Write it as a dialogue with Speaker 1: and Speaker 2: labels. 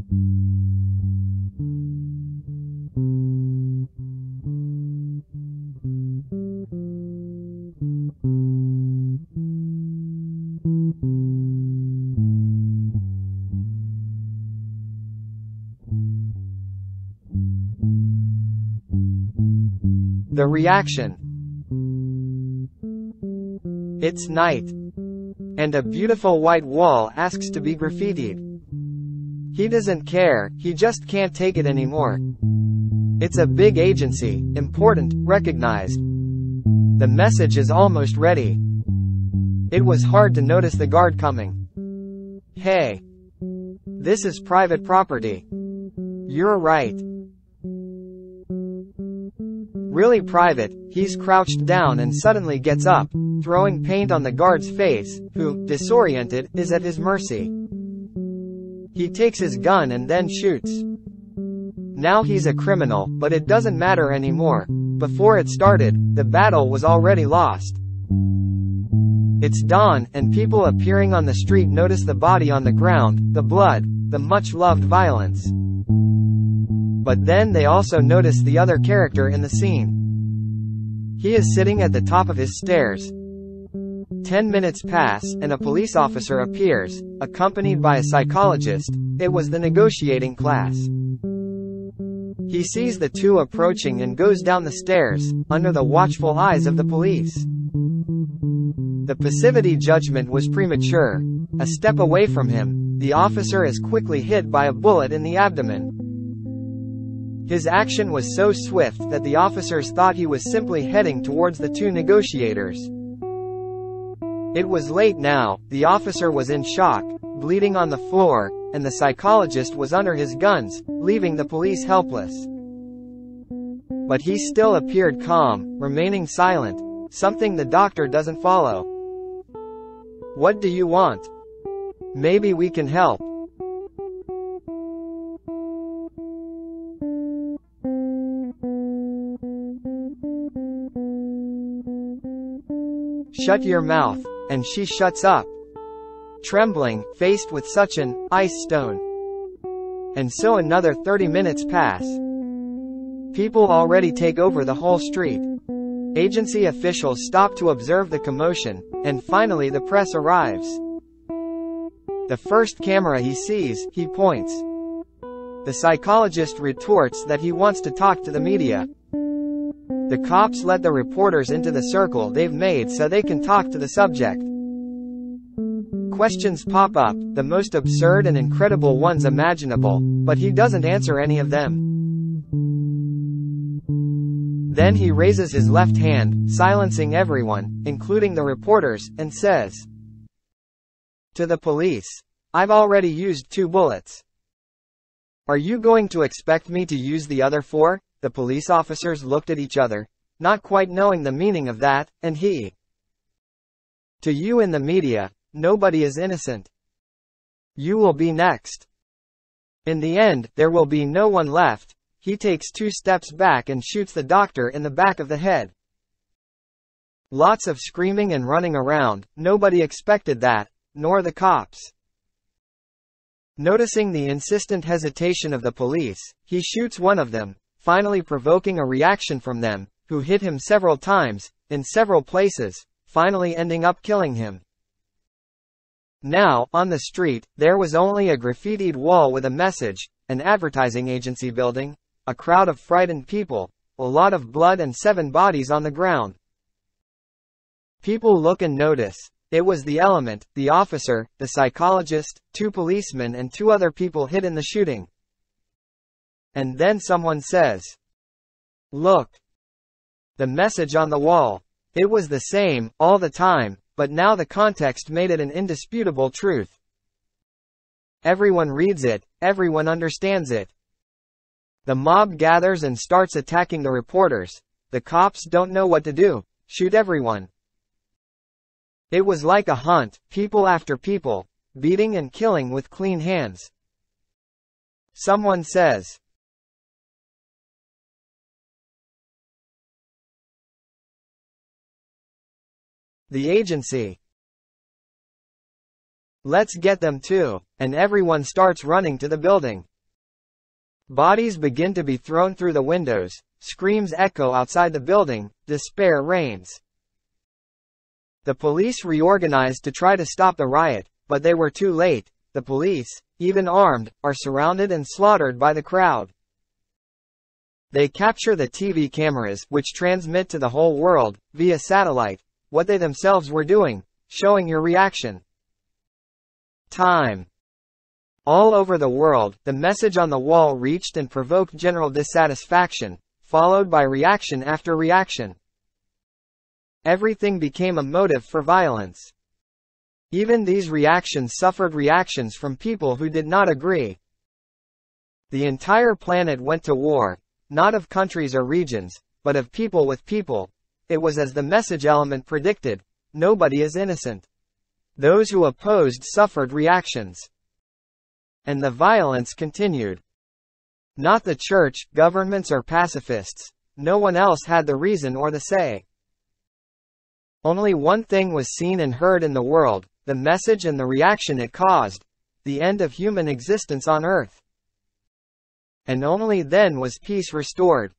Speaker 1: The reaction. It's night. And a beautiful white wall asks to be graffitied. He doesn't care, he just can't take it anymore. It's a big agency, important, recognized. The message is almost ready. It was hard to notice the guard coming. Hey. This is private property. You're right. Really private, he's crouched down and suddenly gets up, throwing paint on the guard's face, who, disoriented, is at his mercy. He takes his gun and then shoots. Now he's a criminal, but it doesn't matter anymore. Before it started, the battle was already lost. It's dawn, and people appearing on the street notice the body on the ground, the blood, the much-loved violence. But then they also notice the other character in the scene. He is sitting at the top of his stairs. Ten minutes pass, and a police officer appears, accompanied by a psychologist. It was the negotiating class. He sees the two approaching and goes down the stairs, under the watchful eyes of the police. The passivity judgment was premature. A step away from him, the officer is quickly hit by a bullet in the abdomen. His action was so swift that the officers thought he was simply heading towards the two negotiators. It was late now, the officer was in shock, bleeding on the floor, and the psychologist was under his guns, leaving the police helpless. But he still appeared calm, remaining silent, something the doctor doesn't follow. What do you want? Maybe we can help. Shut your mouth. And she shuts up. Trembling, faced with such an ice stone. And so another 30 minutes pass. People already take over the whole street. Agency officials stop to observe the commotion, and finally the press arrives. The first camera he sees, he points. The psychologist retorts that he wants to talk to the media. The cops let the reporters into the circle they've made so they can talk to the subject. Questions pop up, the most absurd and incredible ones imaginable, but he doesn't answer any of them. Then he raises his left hand, silencing everyone, including the reporters, and says, To the police. I've already used two bullets. Are you going to expect me to use the other four? The police officers looked at each other, not quite knowing the meaning of that, and he. To you in the media, nobody is innocent. You will be next. In the end, there will be no one left. He takes two steps back and shoots the doctor in the back of the head. Lots of screaming and running around, nobody expected that, nor the cops. Noticing the insistent hesitation of the police, he shoots one of them, finally provoking a reaction from them, who hit him several times, in several places, finally ending up killing him. Now, on the street, there was only a graffitied wall with a message, an advertising agency building, a crowd of frightened people, a lot of blood and seven bodies on the ground. People look and notice. It was the element, the officer, the psychologist, two policemen and two other people hit in the shooting. And then someone says, Look. The message on the wall. It was the same, all the time, but now the context made it an indisputable truth. Everyone reads it, everyone understands it. The mob gathers and starts attacking the reporters. The cops don't know what to do. Shoot everyone. It was like a hunt, people after people, beating and killing with clean hands. Someone says, The agency Let's get them too. And everyone starts running to the building. Bodies begin to be thrown through the windows, screams echo outside the building, despair reigns. The police reorganized to try to stop the riot, but they were too late. The police, even armed, are surrounded and slaughtered by the crowd. They capture the TV cameras, which transmit to the whole world, via satellite, what they themselves were doing, showing your reaction. Time. All over the world, the message on the wall reached and provoked general dissatisfaction, followed by reaction after reaction. Everything became a motive for violence. Even these reactions suffered reactions from people who did not agree. The entire planet went to war, not of countries or regions, but of people with people. It was as the message element predicted, nobody is innocent. Those who opposed suffered reactions. And the violence continued. Not the church, governments or pacifists. No one else had the reason or the say. Only one thing was seen and heard in the world, the message and the reaction it caused. The end of human existence on earth. And only then was peace restored.